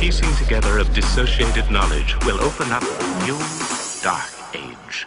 piecing together of dissociated knowledge will open up a new, dark age.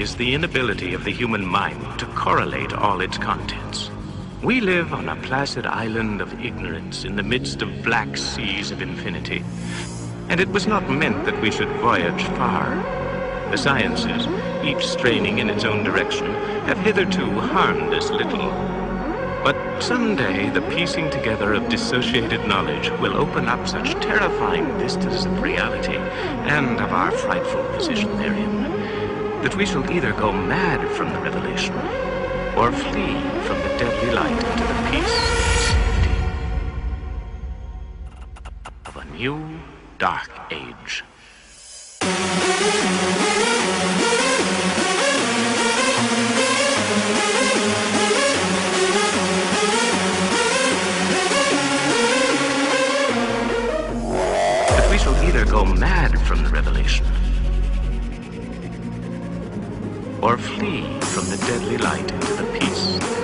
Is the inability of the human mind to correlate all its contents. We live on a placid island of ignorance in the midst of black seas of infinity. And it was not meant that we should voyage far. The sciences, each straining in its own direction, have hitherto harmed us little. But someday the piecing together of dissociated knowledge will open up such terrifying vistas of reality and of our frightful position therein that we shall either go mad from the revelation or flee from the deadly light into the peace of a new dark age. That we shall either go mad from or flee from the deadly light into the peace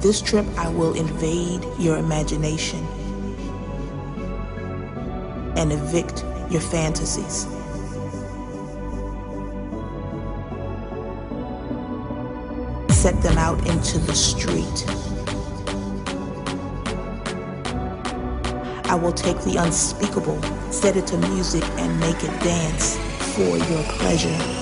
This trip, I will invade your imagination and evict your fantasies. Set them out into the street. I will take the unspeakable, set it to music, and make it dance for your pleasure.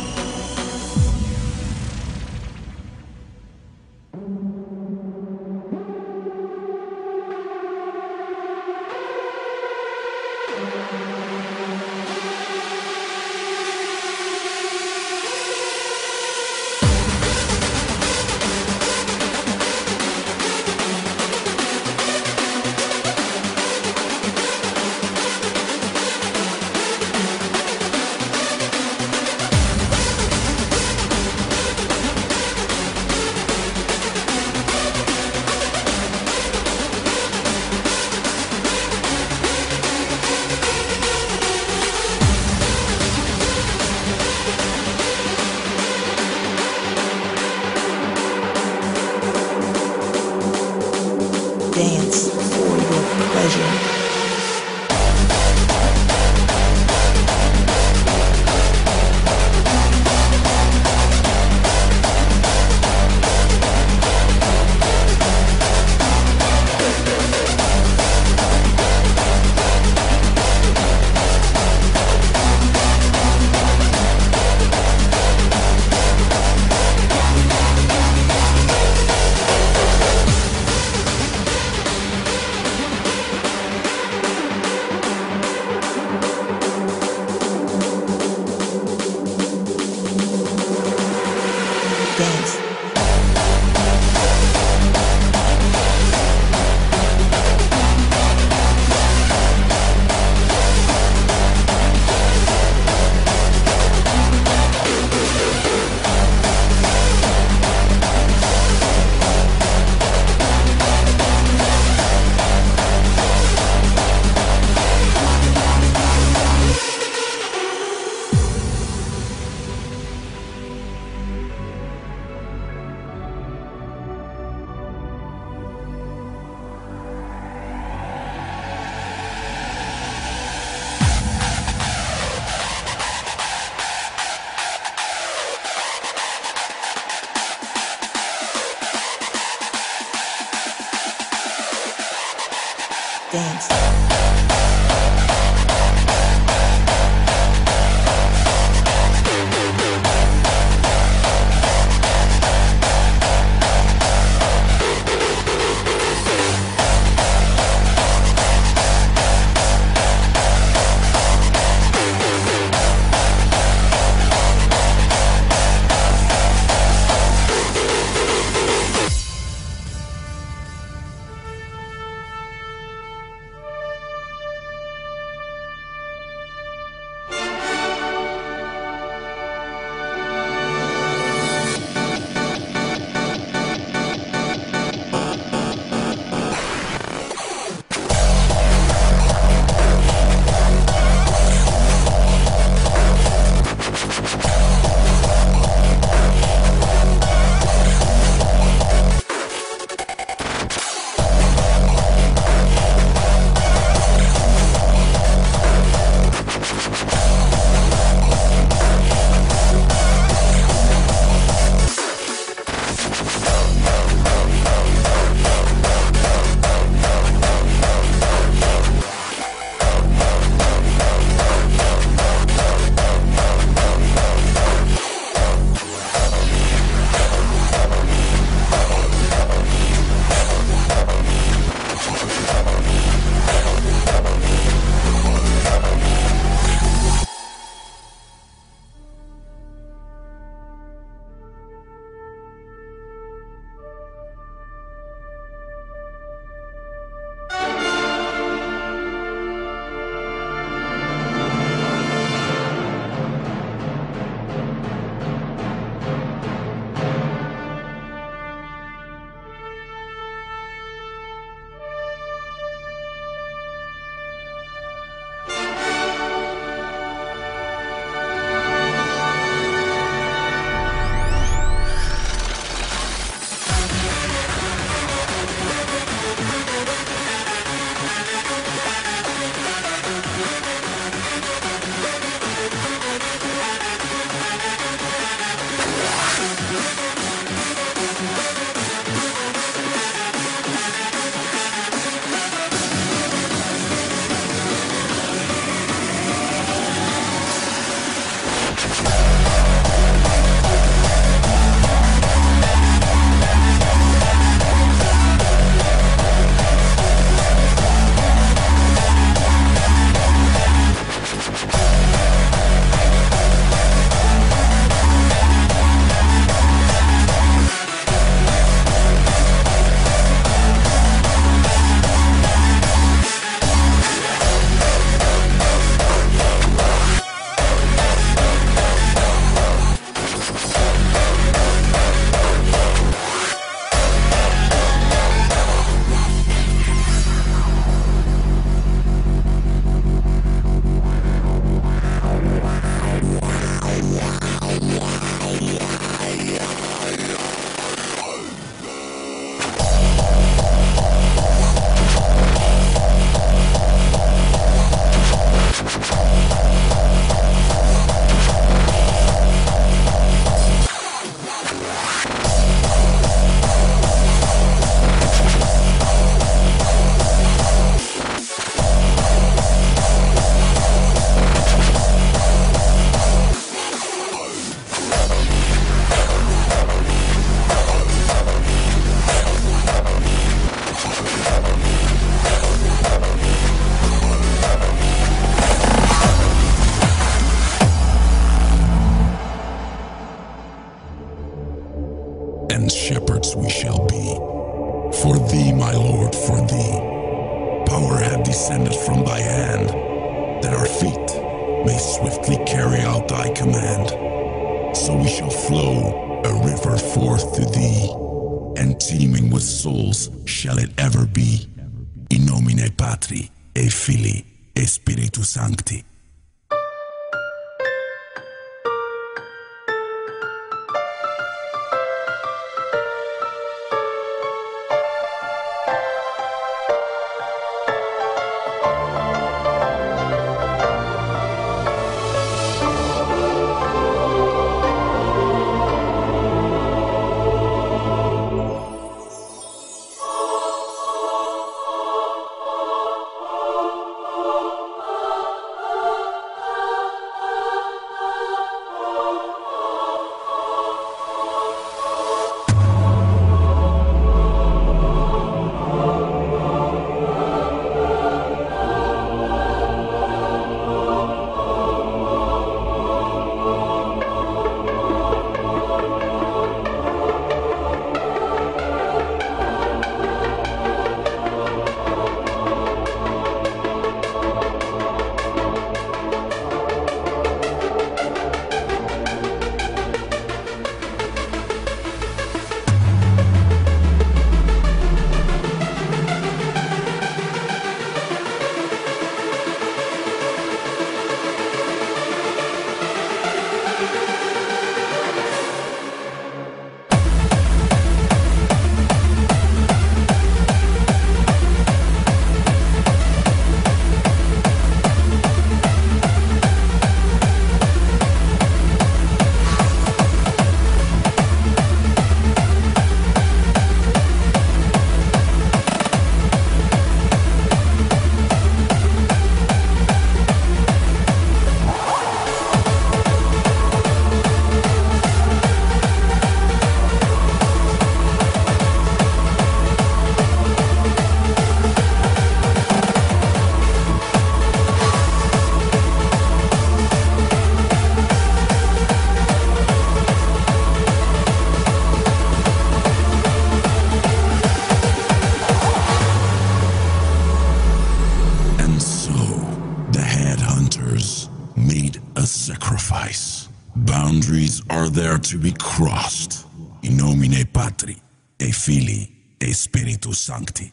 to be crossed. In nomine Patri, et Filii, et Spiritus Sancti.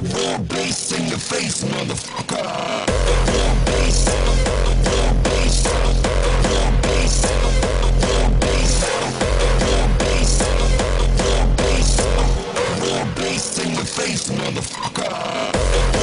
Real bass in your face, motherfucker. Real bass. Bass. Bass. Bass. Bass. Bass. Bass in your face, motherfucker.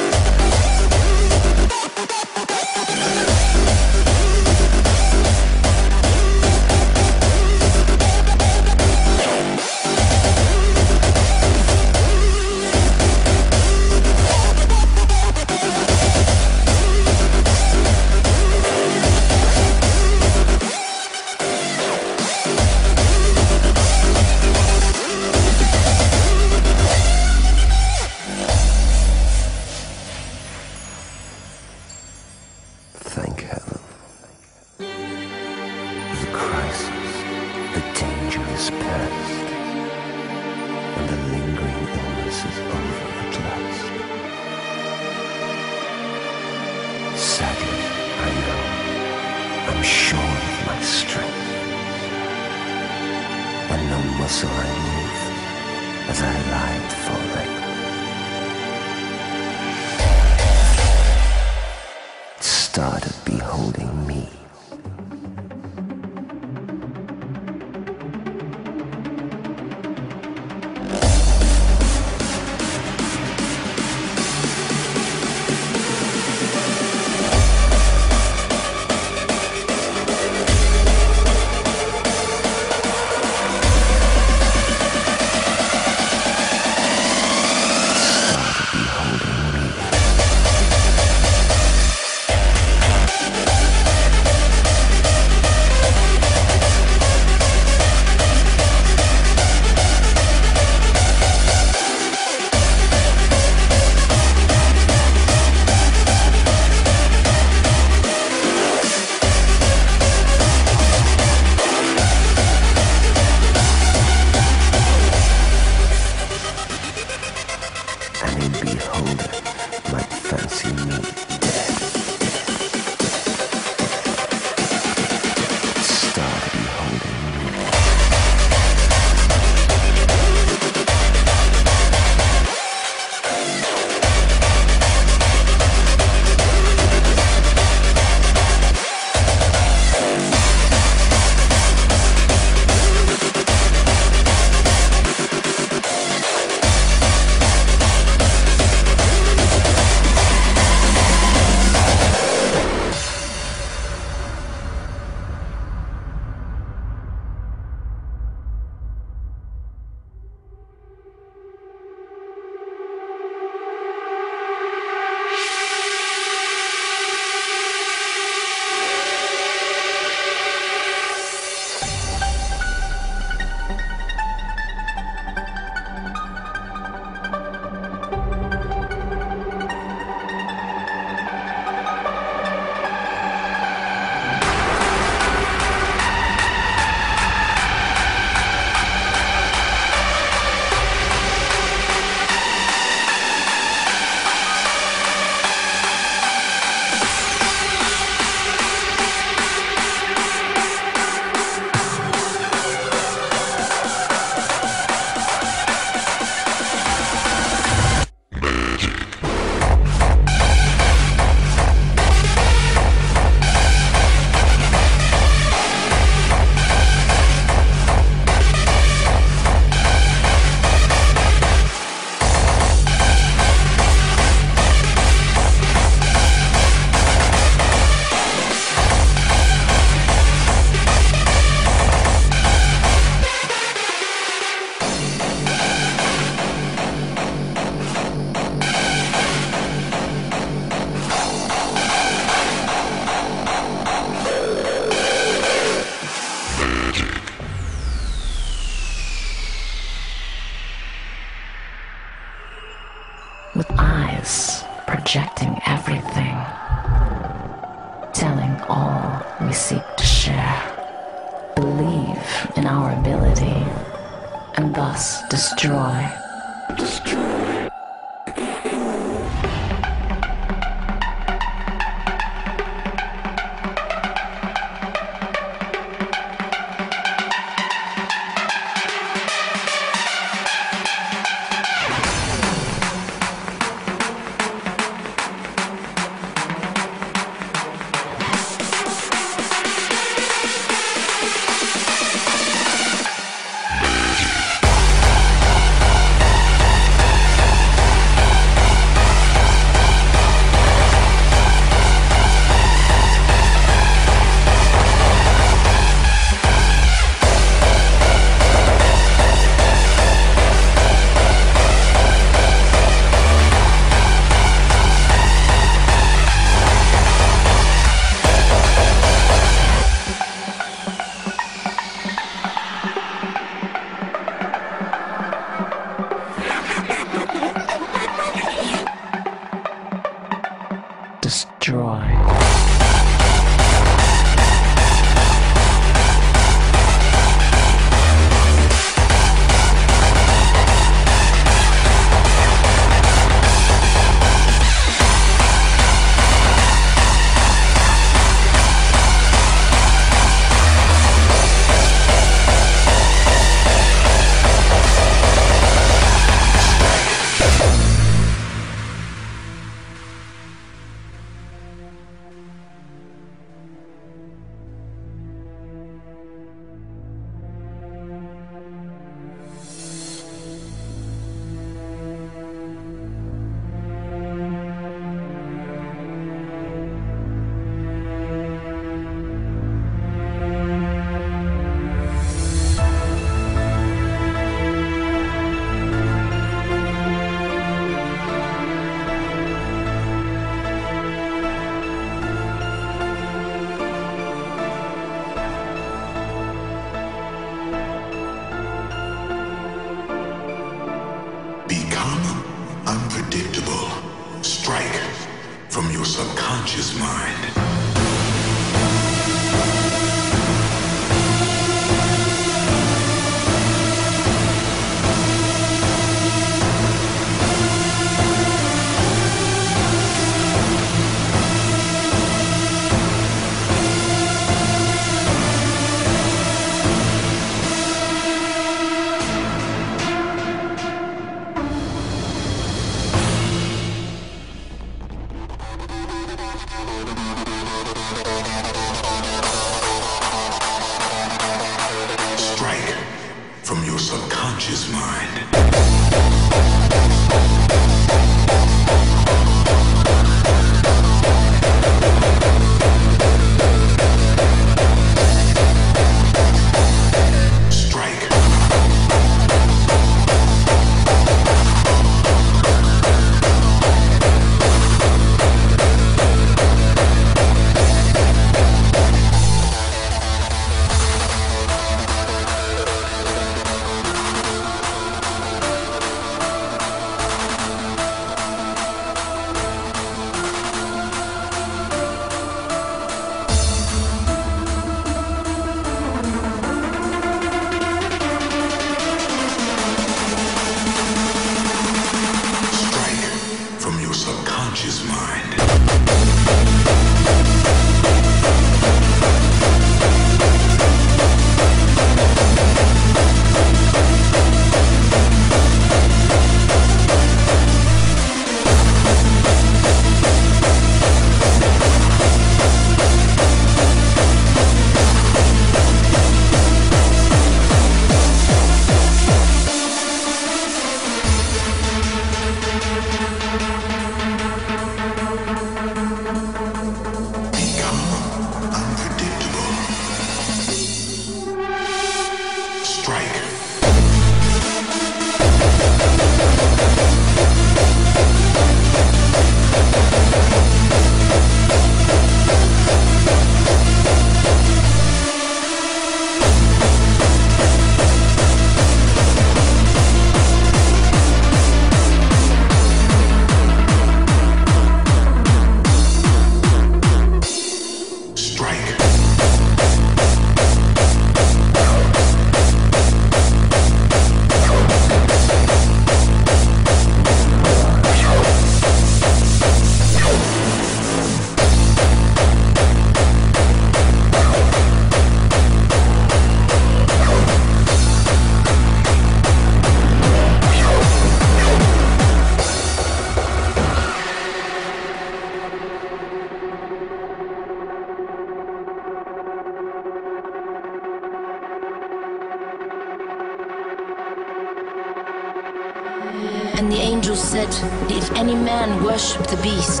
Worship the beast,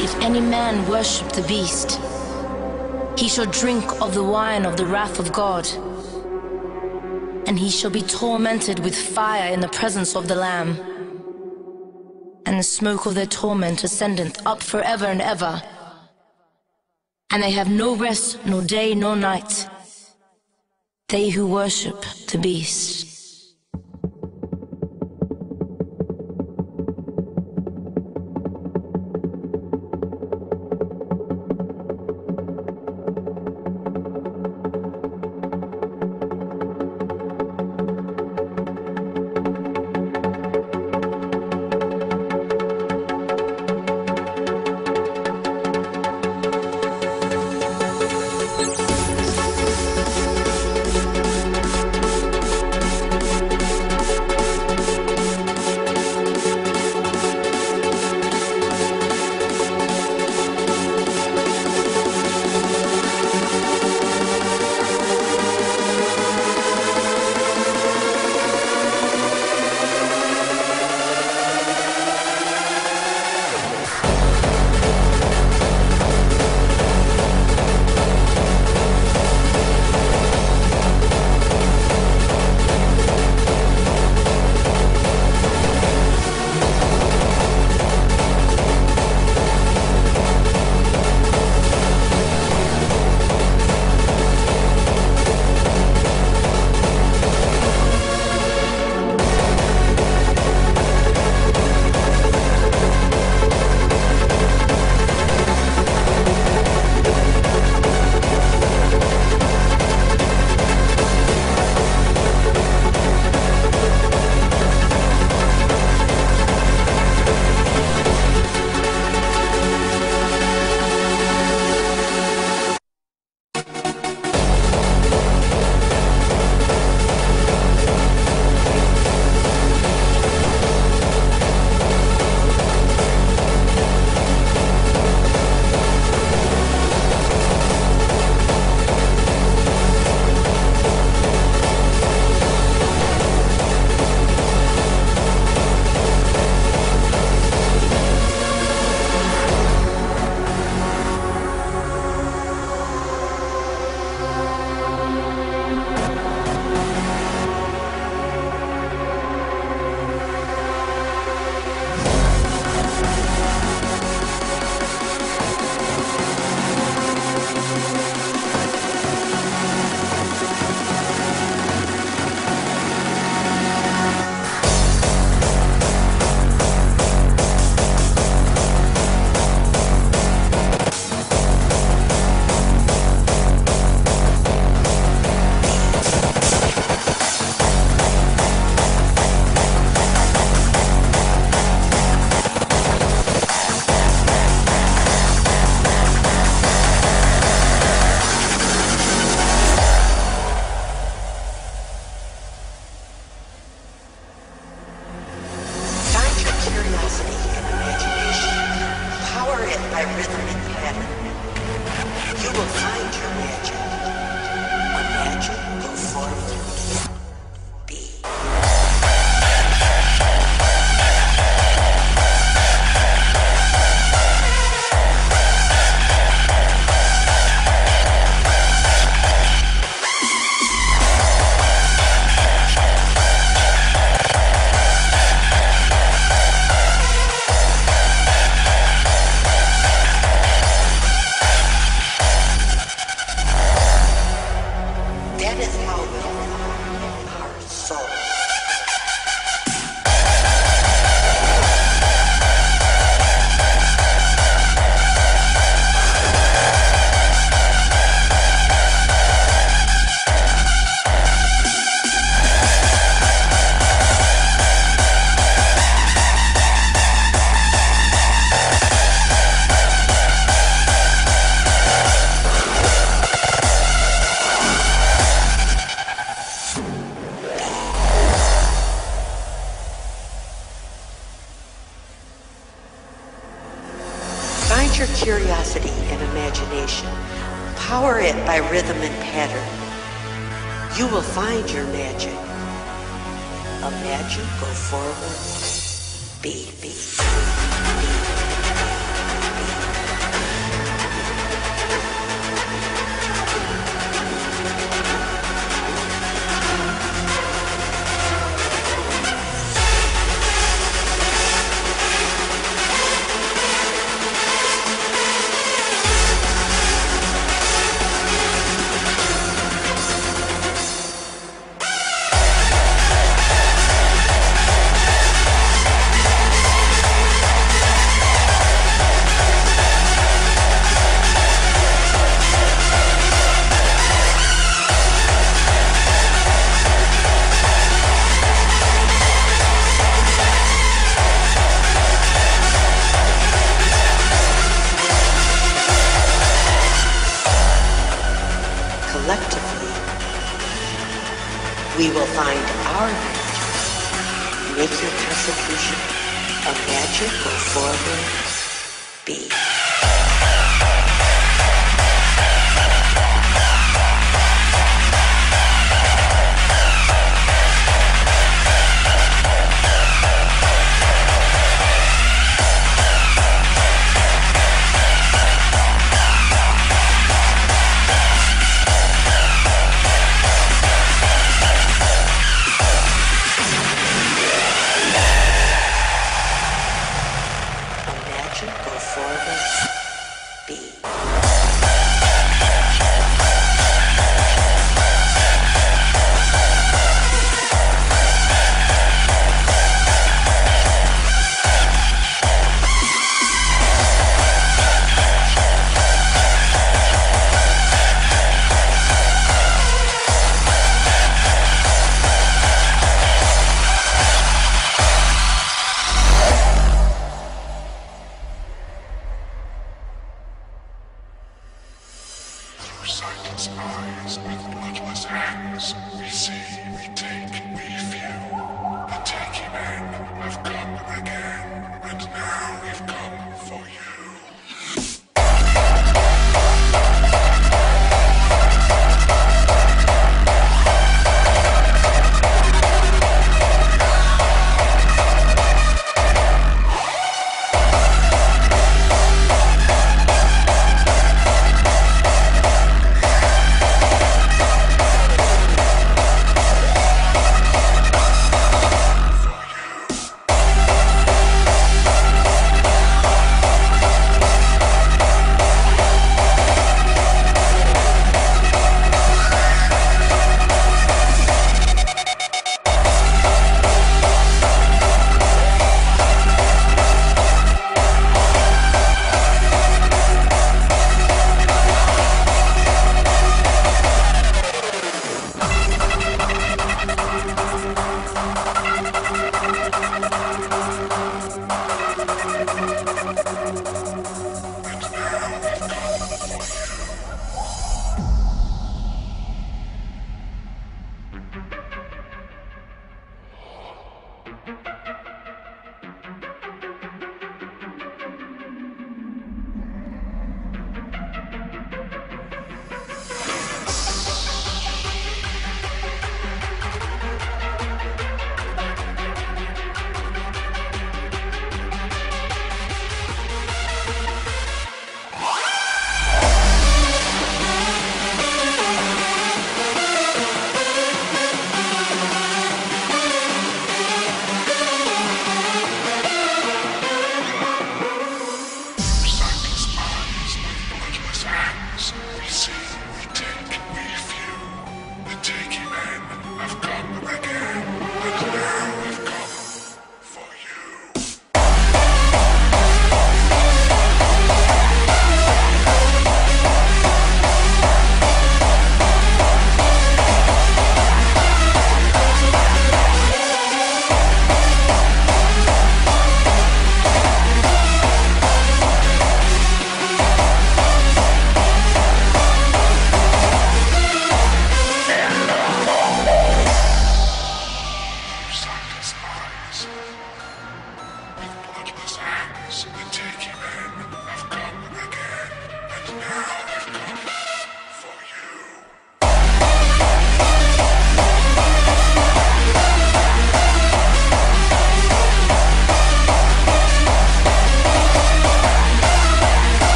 If any man worship the beast, he shall drink of the wine of the wrath of God, and he shall be tormented with fire in the presence of the Lamb. And the smoke of their torment ascendeth up forever and ever. And they have no rest, nor day, nor night, they who worship the beast.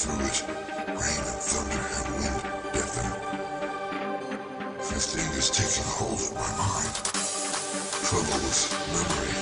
through which rain and thunder and wind deafen. This thing is taking hold of my mind. Troubles, memory,